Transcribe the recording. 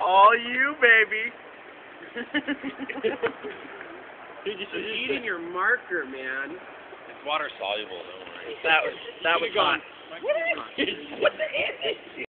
All you, baby. Dude, you should eating your marker, man. It's water soluble, though. Right? That was that was gone. gone.